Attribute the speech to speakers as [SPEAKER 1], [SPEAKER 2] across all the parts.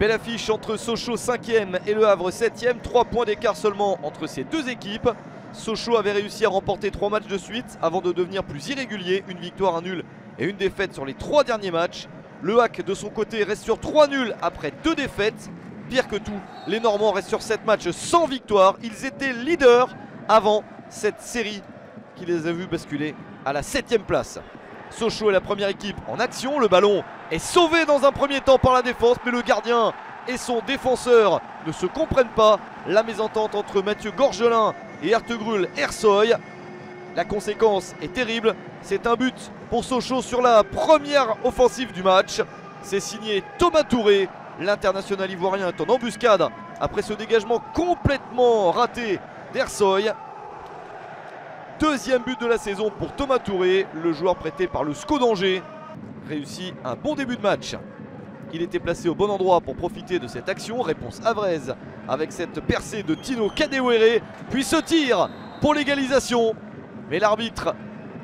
[SPEAKER 1] Belle affiche entre Sochaux 5ème et Le Havre 7ème. 3 points d'écart seulement entre ces deux équipes. Sochaux avait réussi à remporter 3 matchs de suite avant de devenir plus irrégulier. Une victoire, un nul et une défaite sur les 3 derniers matchs. Le Hack de son côté reste sur 3 nuls après 2 défaites. Pire que tout, les Normands restent sur 7 matchs sans victoire. Ils étaient leaders avant cette série qui les a vus basculer à la 7ème place. Sochaux est la première équipe en action. Le ballon est sauvé dans un premier temps par la défense, mais le gardien et son défenseur ne se comprennent pas. La mésentente entre Mathieu Gorgelin et Ertegrul Ersoy. La conséquence est terrible. C'est un but pour Sochaux sur la première offensive du match. C'est signé Thomas Touré. L'international ivoirien est en embuscade après ce dégagement complètement raté d'Ersoy. Deuxième but de la saison pour Thomas Touré, le joueur prêté par le SCO d'Angers. Réussit un bon début de match. Il était placé au bon endroit pour profiter de cette action. Réponse Avrez avec cette percée de Tino Kadewere. Puis ce tir pour l'égalisation. Mais l'arbitre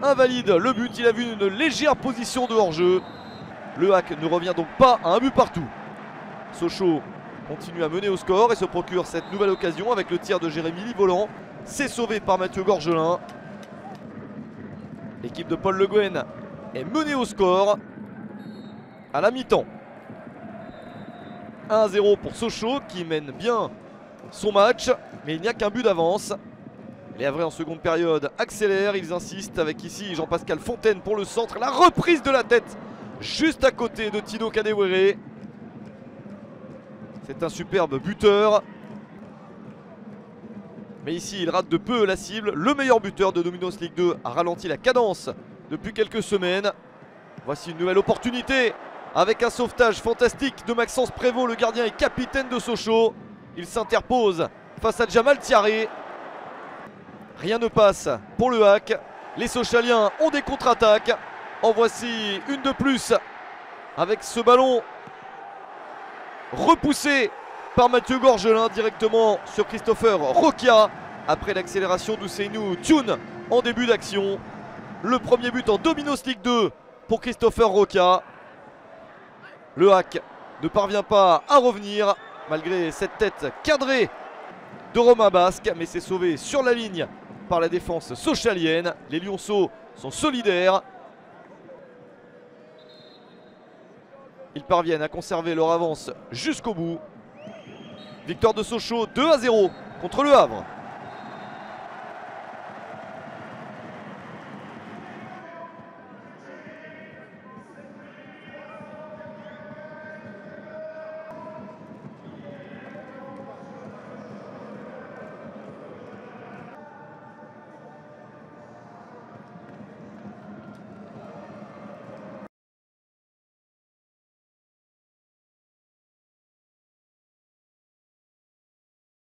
[SPEAKER 1] invalide le but. Il a vu une légère position de hors-jeu. Le hack ne revient donc pas à un but partout. Sochaux continue à mener au score et se procure cette nouvelle occasion avec le tir de Jérémy Livolant. C'est sauvé par Mathieu Gorgelin. L'équipe de Paul Le Guen est menée au score à la mi-temps. 1-0 pour Sochaux qui mène bien son match, mais il n'y a qu'un but d'avance. Les Havrais en seconde période accélèrent, ils insistent avec ici Jean-Pascal Fontaine pour le centre. La reprise de la tête juste à côté de Tino Kadewere. C'est un superbe buteur. Mais ici, il rate de peu la cible. Le meilleur buteur de Dominos League 2 a ralenti la cadence depuis quelques semaines. Voici une nouvelle opportunité avec un sauvetage fantastique de Maxence Prévost, le gardien et capitaine de Sochaux. Il s'interpose face à Jamal Thiaré. Rien ne passe pour le hack. Les Sochaliens ont des contre-attaques. En voici une de plus avec ce ballon repoussé par Mathieu Gorgelin directement sur Christopher Rokia après l'accélération d'Ousseinou Thune en début d'action. Le premier but en Dominos League 2 pour Christopher Roca. Le hack ne parvient pas à revenir malgré cette tête cadrée de Romain Basque, mais c'est sauvé sur la ligne par la défense socialienne. Les Lyonceaux sont solidaires. Ils parviennent à conserver leur avance jusqu'au bout. Victoire de Sochaux 2 à 0 contre le Havre.